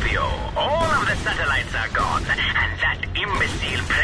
Scorpio. All of the satellites are gone, and that imbecile...